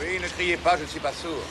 Oui, ne criez pas, je ne suis pas sourd.